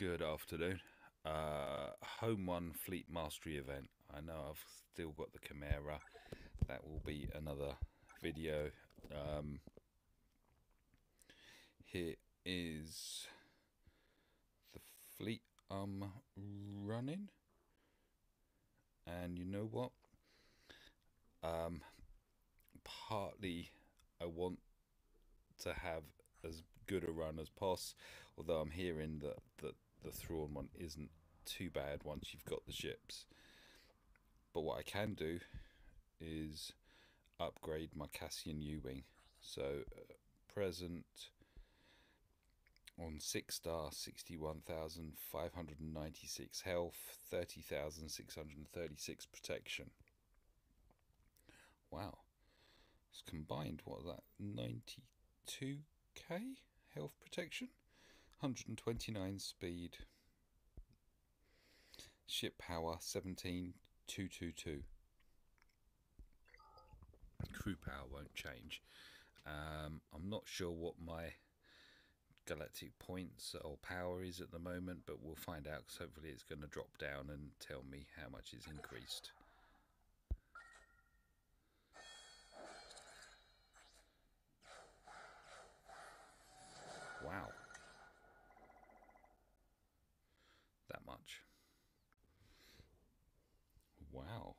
Good afternoon. Uh, Home One Fleet Mastery event. I know I've still got the Chimera. That will be another video. Um, here is the fleet I'm running. And you know what? Um, partly I want to have as good a run as possible. Although I'm hearing that, that the Thrawn one isn't too bad once you've got the ships. But what I can do is upgrade my Cassian U-Wing. So uh, present on 6 star 61,596 health, 30,636 protection. Wow. It's combined, what that, 92k health protection? 129 speed. Ship power 17222. Crew power won't change. Um, I'm not sure what my galactic points or power is at the moment, but we'll find out because hopefully it's going to drop down and tell me how much is increased. Wow. That much. Wow.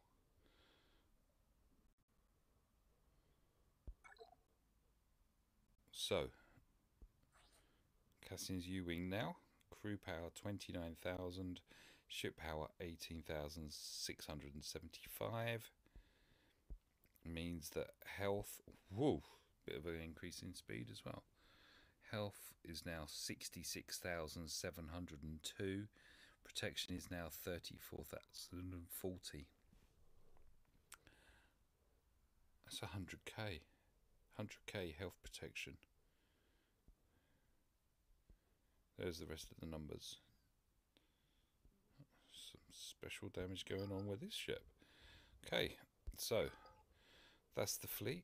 So, Cassian's U-Wing now. Crew power 29,000. Ship power 18,675. Means that health, whoa, bit of an increase in speed as well. Health is now 66,702. Protection is now 34,040. That's 100k. 100k health protection. There's the rest of the numbers. Some special damage going on with this ship. Okay, so that's the fleet.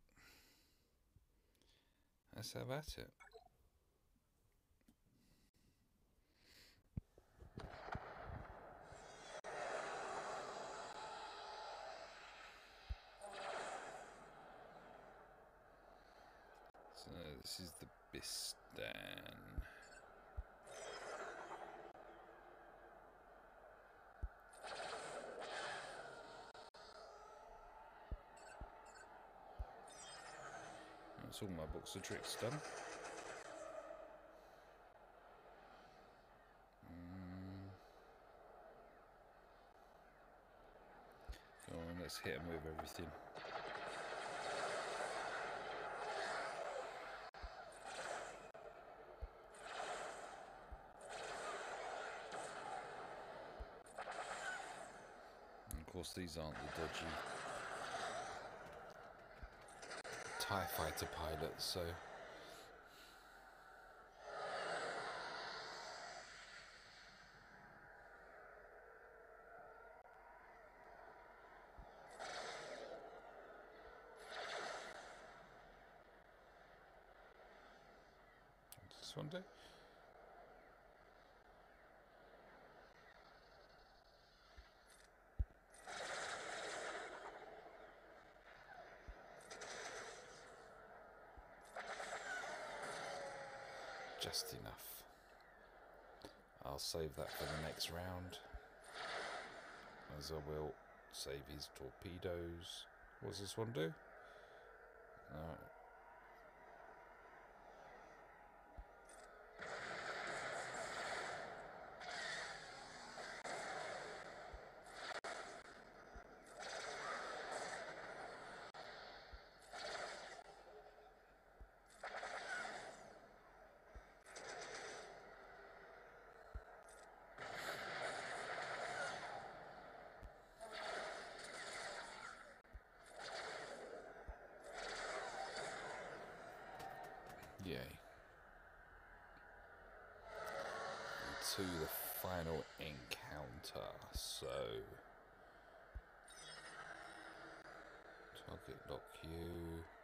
Let's have at it. So this is the Bistan. That's all my books of tricks done. Mm. Go on, let's hit him with everything. of course, these aren't the dodgy TIE fighter pilots, so. This just enough. I'll save that for the next round, as I will save his torpedoes. What's this one do? Alright. Yay. To the final encounter. So, target lock you.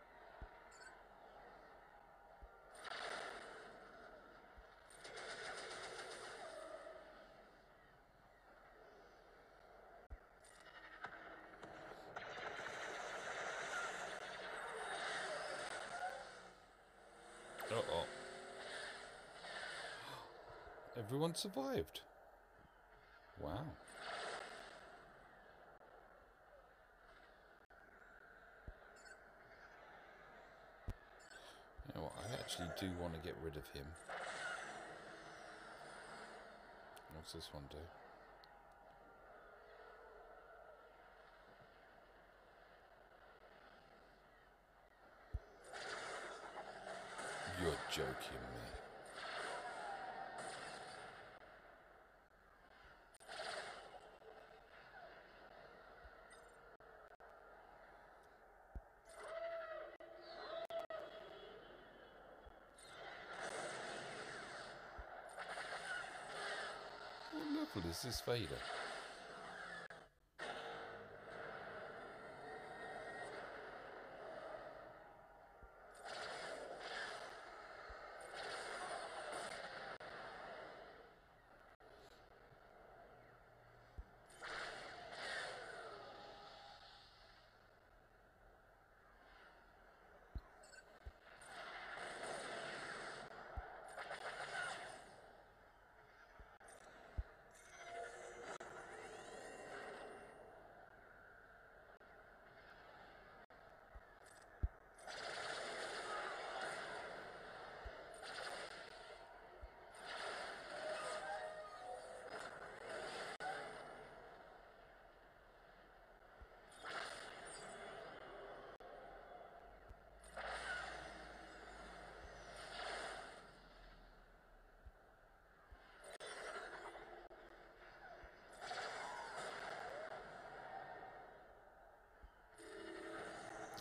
Everyone survived. Wow. You know what, I actually do want to get rid of him. What's this one do? You're joking me. What level is Vader?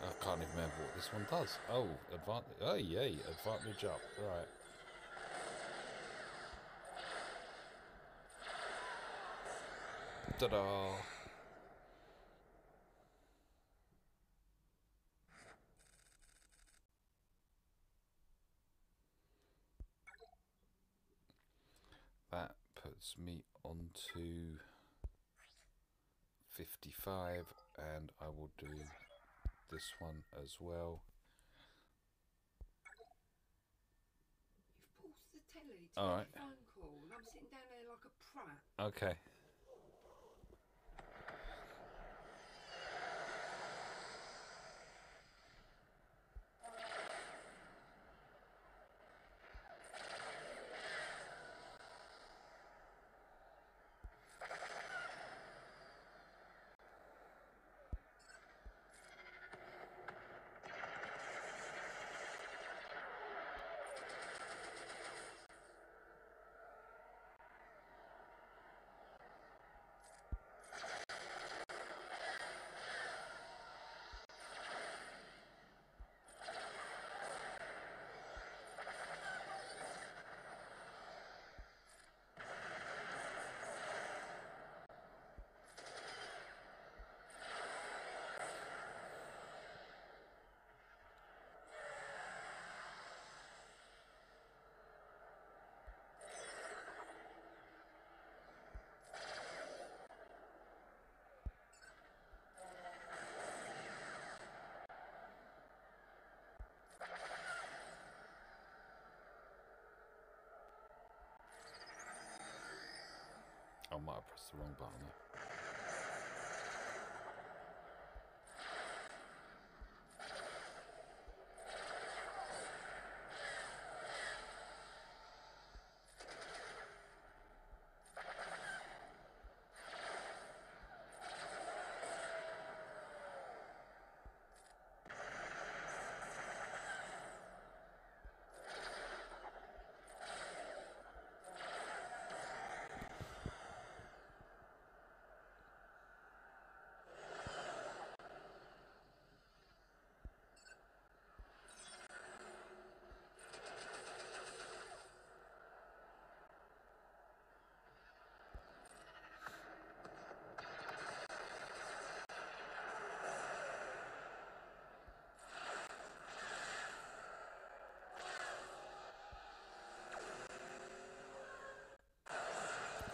I can't even remember what this one does. Oh, advantage. Oh, yay, advantage up. Right. Ta-da! That puts me onto 55 and I will do this one as well. You've paused the telly to All make right. a phone call, and I'm sitting down there like a prat. Okay. Have pressed the wrong button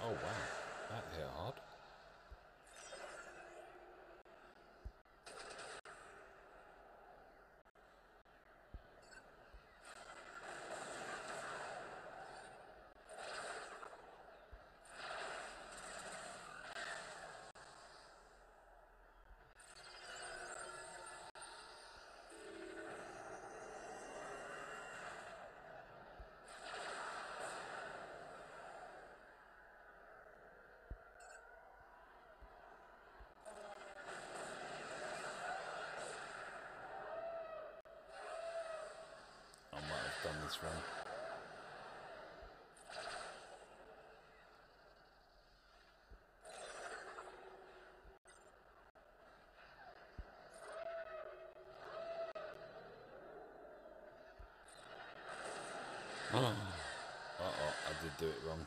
Oh wow, that hit hard. This run. Oh. Uh-oh, I did do it wrong.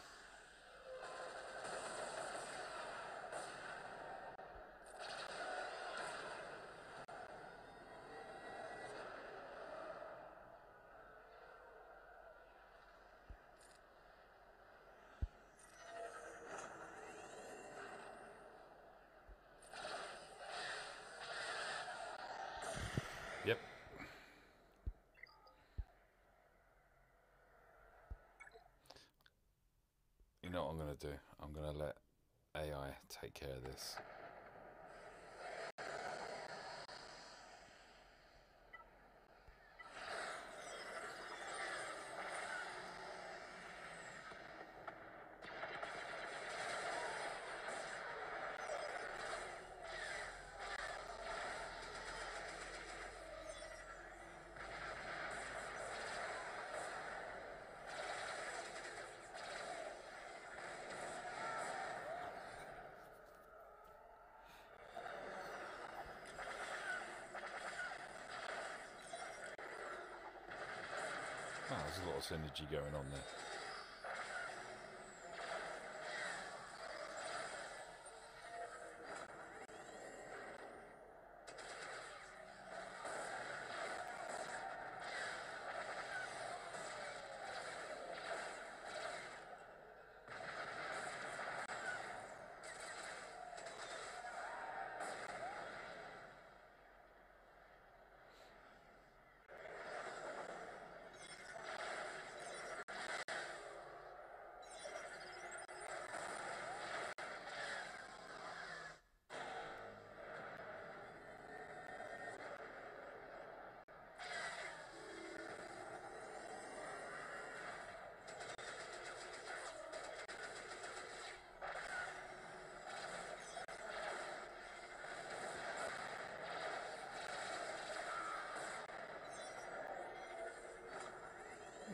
Do? I'm going to let AI take care of this. There's a lot of synergy going on there.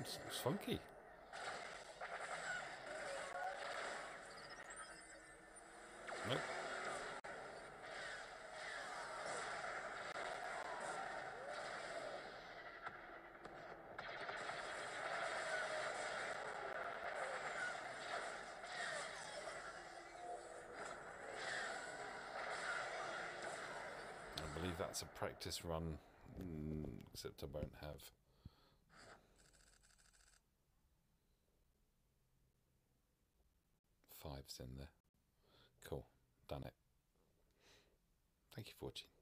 It's, it's funky. Nope. I believe that's a practice run, mm, except I won't have. Fives in there. Cool. Done it. Thank you for watching.